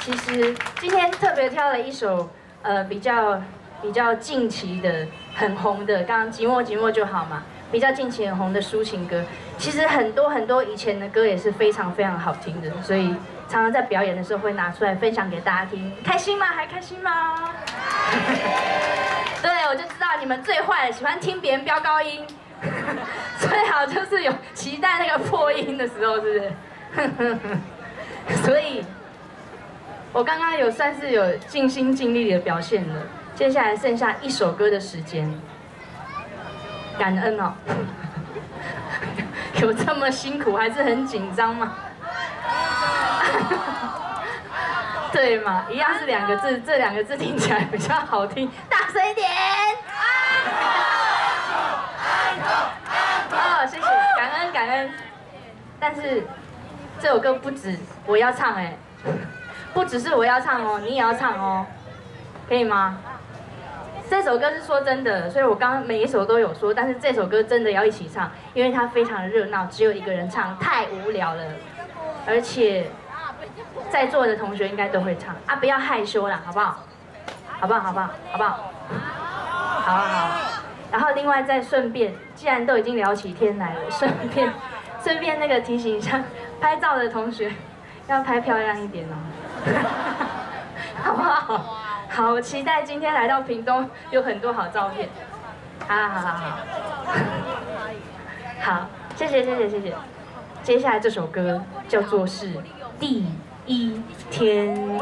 其实今天特别挑了一首呃比较比较近期的很红的，刚刚寂寞寂寞就好嘛，比较近期很红的抒情歌。其实很多很多以前的歌也是非常非常好听的，所以常常在表演的时候会拿出来分享给大家听。开心吗？还开心吗？对，我就知道你们最坏，喜欢听别人飙高音，最好就是有期待那个破音的时候，是不是？所以。我刚刚有算是有尽心尽力的表现了，接下来剩下一首歌的时间，感恩哦，有这么辛苦还是很紧张吗？对嘛，一样是两个字，这两个字听起来比较好听，大声一点。哦，谢谢，感恩感恩。但是这首歌不止我要唱哎。不只是我要唱哦，你也要唱哦，可以吗？这首歌是说真的，所以我刚刚每一首都有说，但是这首歌真的要一起唱，因为它非常热闹，只有一个人唱太无聊了，而且在座的同学应该都会唱啊，不要害羞啦，好不好？好不好？好不好？好不好？好好。然后另外再顺便，既然都已经聊起天来了，顺便 顺便那个提醒一下，拍照的同学要拍漂亮一点哦。好不好？好，期待今天来到屏东有很多好照片。好好好好。好，谢谢谢谢谢谢。接下来这首歌叫做是第一天。